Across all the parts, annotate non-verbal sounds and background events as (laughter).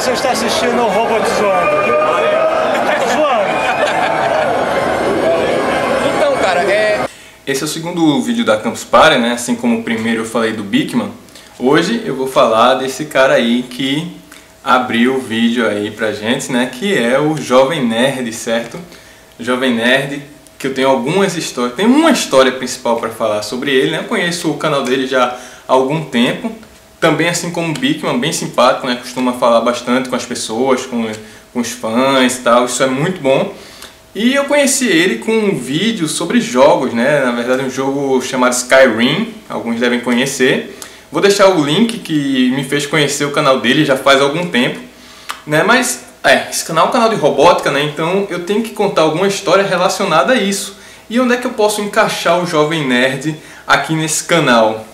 você está assistindo o Robot Zoando. Tá zoando. Então, cara, é. Esse é o segundo vídeo da Campus Party, né? Assim como o primeiro eu falei do Bigman. Hoje eu vou falar desse cara aí que abriu o vídeo aí pra gente, né? Que é o Jovem Nerd, certo? Jovem Nerd, que eu tenho algumas histórias, tem uma história principal para falar sobre ele, né? Eu conheço o canal dele já há algum tempo. Também assim como o Bigman, bem simpático, né? Costuma falar bastante com as pessoas, com, com os fãs e tal. Isso é muito bom. E eu conheci ele com um vídeo sobre jogos, né? Na verdade um jogo chamado Skyrim, alguns devem conhecer. Vou deixar o link que me fez conhecer o canal dele já faz algum tempo, né? Mas é, esse canal é um canal de robótica, né? Então eu tenho que contar alguma história relacionada a isso. E onde é que eu posso encaixar o jovem nerd aqui nesse canal?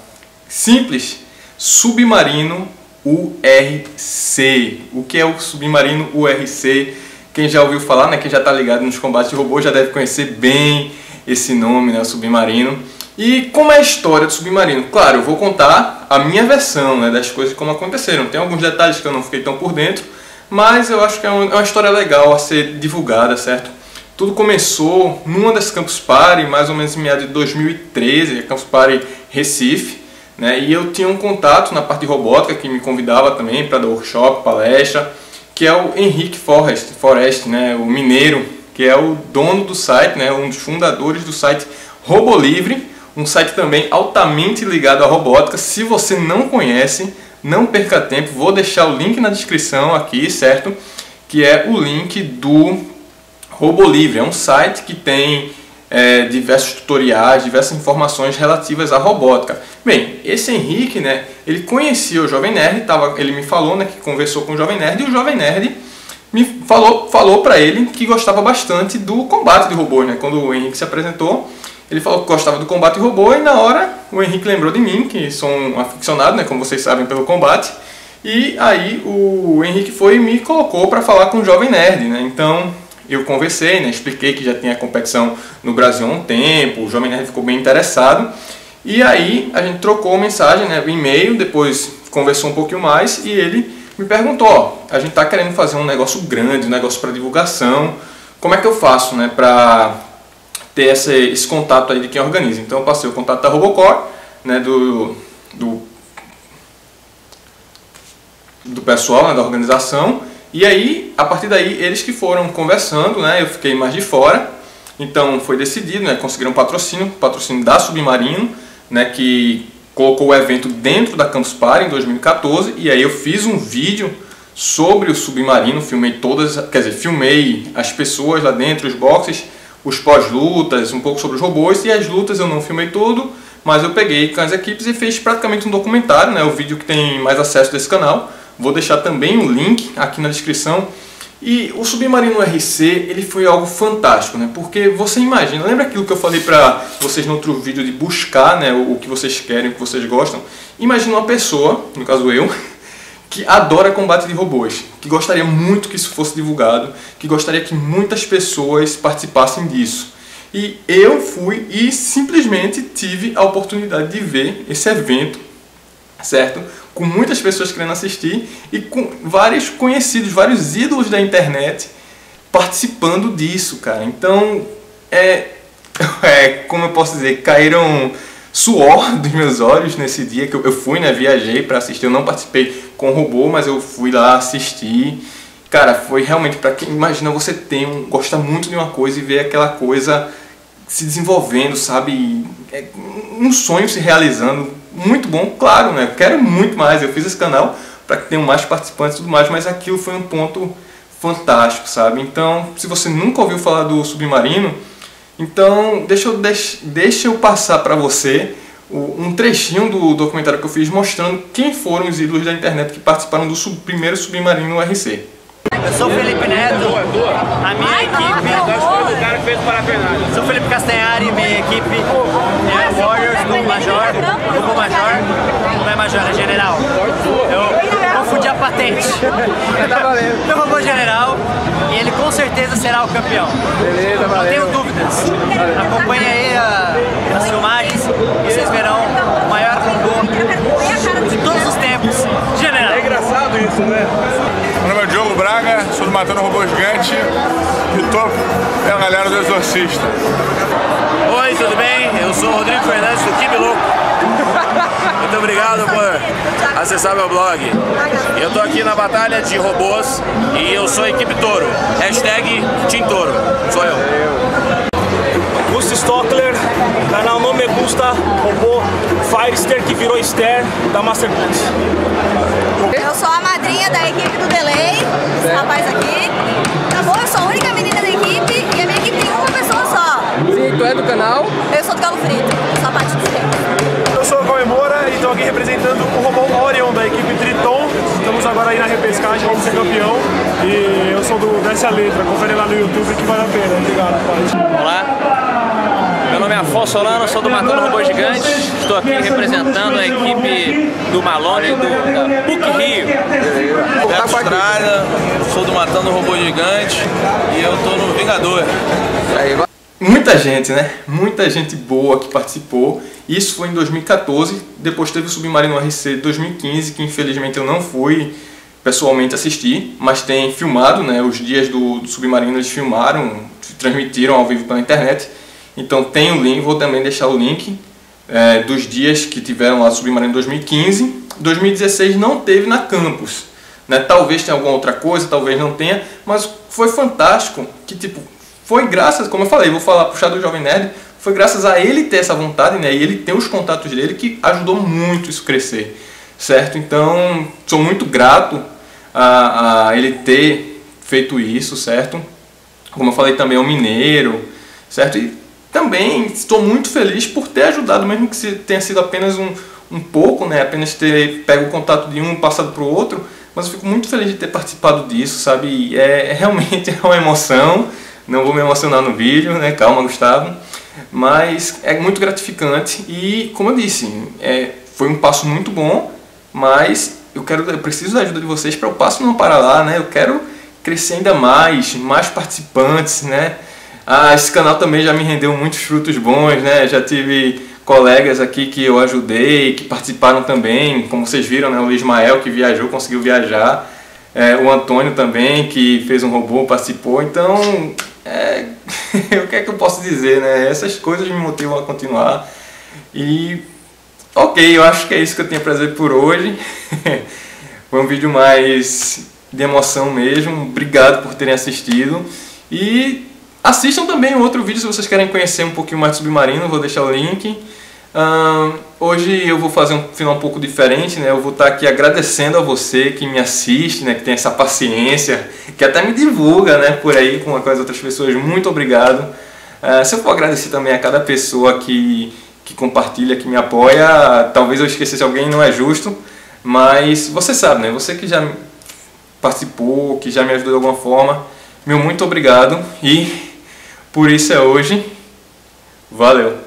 Simples, Submarino URC. O que é o Submarino URC? Quem já ouviu falar, né? Quem já está ligado nos combates de robô já deve conhecer bem esse nome, né? Submarino. E como é a história do submarino? Claro, eu vou contar a minha versão né, das coisas como aconteceram. Tem alguns detalhes que eu não fiquei tão por dentro, mas eu acho que é uma história legal a ser divulgada, certo? Tudo começou numa das Campus Party, mais ou menos em meados de 2013, a Campus Party Recife, né? E eu tinha um contato na parte de robótica que me convidava também para dar workshop, palestra, que é o Henrique Forrest, Forest, né? O mineiro, que é o dono do site, né? Um dos fundadores do site Robo Livre um site também altamente ligado à robótica. Se você não conhece, não perca tempo, vou deixar o link na descrição aqui, certo? Que é o link do Robolivre. É um site que tem é, diversos tutoriais, diversas informações relativas à robótica. Bem, esse Henrique, né, ele conhecia o Jovem Nerd, tava, ele me falou, né, que conversou com o Jovem Nerd, e o Jovem Nerd me falou, falou para ele que gostava bastante do combate de robôs, né, quando o Henrique se apresentou, ele falou que gostava do combate robô e na hora o Henrique lembrou de mim, que sou um aficionado, né, como vocês sabem, pelo combate. E aí o Henrique foi e me colocou para falar com o Jovem Nerd, né? Então eu conversei, né, expliquei que já tinha competição no Brasil há um tempo, o Jovem Nerd ficou bem interessado. E aí a gente trocou mensagem, né, e-mail, depois conversou um pouquinho mais e ele me perguntou, ó, a gente está querendo fazer um negócio grande, um negócio para divulgação, como é que eu faço, né, para ter esse, esse contato aí de quem organiza. Então eu passei o contato da Robocore, né, do, do, do pessoal né, da organização, e aí, a partir daí, eles que foram conversando, né, eu fiquei mais de fora, então foi decidido, né, conseguiram patrocínio, patrocínio da Submarino, né, que colocou o evento dentro da Campus Party em 2014, e aí eu fiz um vídeo sobre o Submarino, filmei todas, quer dizer, filmei as pessoas lá dentro, os boxes, os pós-lutas, um pouco sobre os robôs, e as lutas eu não filmei tudo, mas eu peguei com as equipes e fiz praticamente um documentário, né, o vídeo que tem mais acesso desse canal. Vou deixar também o link aqui na descrição. E o Submarino RC, ele foi algo fantástico, né? Porque você imagina, lembra aquilo que eu falei para vocês no outro vídeo de buscar, né, o que vocês querem, o que vocês gostam? Imagina uma pessoa, no caso eu, (laughs) que adora combate de robôs, que gostaria muito que isso fosse divulgado, que gostaria que muitas pessoas participassem disso. E eu fui e simplesmente tive a oportunidade de ver esse evento, certo? Com muitas pessoas querendo assistir e com vários conhecidos, vários ídolos da internet participando disso, cara. Então, é, (laughs) é como eu posso dizer, caíram suor (laughs) dos meus olhos nesse dia que eu, fui, né, viajei para assistir, eu não participei com o robô, mas eu fui lá assistir. Cara, foi realmente para quem imagina você tem um, gosta muito de uma coisa e ver aquela coisa se desenvolvendo, sabe? É um sonho se realizando, muito bom, claro, né? Eu quero muito mais. Eu fiz esse canal para que tenham mais participantes e tudo mais, mas aquilo foi um ponto fantástico, sabe? Então, se você nunca ouviu falar do Submarino, então, deixa eu, deixa, deixa eu passar para você um trechinho do documentário que eu fiz mostrando quem foram os ídolos da internet que participaram do sub, primeiro submarino RC. Eu sou Felipe Neto, a minha equipe. Sou Felipe Castanhari, minha equipe é Warriors, do Major, Grupo Major, não é Major, é General. Eu confundi a patente. (laughs) Tá valendo. Meu robô General e ele com certeza será o campeão. Beleza, valeu. Não tenho dúvidas. Acompanhe aí a, as filmagens e vocês verão o maior robô de todos os tempos, General. É engraçado isso, né? Braga, sou do Matando Robô Gigante e tô é a galera do Exorcista. Oi, tudo bem? Eu sou o Rodrigo Fernandes do Kibe Louco. Muito obrigado por acessar meu blog. Eu tô aqui na batalha de robôs e eu sou equipe Toro. Hashtag Team Toro. Sou eu. Gusto Stockler, canal Não Me Gusta, robô Firester que virou Ster da Masterpiece. Eu sou a madrinha da equipe do Delay, aí na repescagem, vamos ser campeão. E eu sou do Desce a Letra, confere lá no YouTube que vale a pena. Obrigado, pai. Olá, meu nome é Afonso Solano, sou do Matando Robô Gigante. Estou aqui representando a equipe do Malone do, da PUC Rio. Tá com a- sou do Matando Robô Gigante e eu tô no Vingador. Muita gente, né? Muita gente boa que participou. Isso foi em 2014. Depois teve o Submarino RC de 2015, que infelizmente eu não fui pessoalmente assistir, mas tem filmado, né? Os dias do, do Submarino eles filmaram, transmitiram ao vivo pela internet. Então tem o link, vou também deixar o link é, dos dias que tiveram lá Submarino em 2015. 2016 não teve na campus. Né? Talvez tenha alguma outra coisa, talvez não tenha, mas foi fantástico que tipo foi graças, como eu falei, vou falar puxar do Jovem Nerd, foi graças a ele ter essa vontade, né, e ele ter os contatos dele que ajudou muito isso crescer, certo? Então, sou muito grato a, a ele ter feito isso, certo? Como eu falei também, é um mineiro, certo? E também estou muito feliz por ter ajudado, mesmo que tenha sido apenas um, um pouco, né? Apenas ter pego o contato de um e passado para o outro, mas eu fico muito feliz de ter participado disso, sabe? E É, é realmente (laughs) é uma emoção. Não vou me emocionar no vídeo, né? Calma, Gustavo. Mas é muito gratificante e, como eu disse, é, foi um passo muito bom, mas eu quero, eu preciso da ajuda de vocês para o passo não parar lá, né? Eu quero crescer ainda mais, mais participantes, né? Ah, esse canal também já me rendeu muitos frutos bons, né? Já tive colegas aqui que eu ajudei, que participaram também, como vocês viram, né? O Ismael que viajou, conseguiu viajar, É, o Antônio também que fez um robô, participou. Então, é, (laughs) o que é que eu posso dizer, né? Essas coisas me motivam a continuar. E ok, eu acho que é isso que eu tinha pra dizer por hoje. (laughs) Foi um vídeo mais de emoção mesmo. Obrigado por terem assistido. E assistam também um outro vídeo se vocês querem conhecer um pouquinho mais do Submarino. Vou deixar o link. Ahn, hoje eu vou fazer um final um pouco diferente, né? Eu vou estar aqui agradecendo a você que me assiste, né? Que tem essa paciência, que até me divulga, né? Por aí com, as outras pessoas. Muito obrigado. Ah, se eu for agradecer também a cada pessoa que, que compartilha, que me apoia, talvez eu esquecesse alguém, não é justo. Mas você sabe, né? Você que já participou, que já me ajudou de alguma forma, meu muito obrigado. E por isso é hoje. Valeu!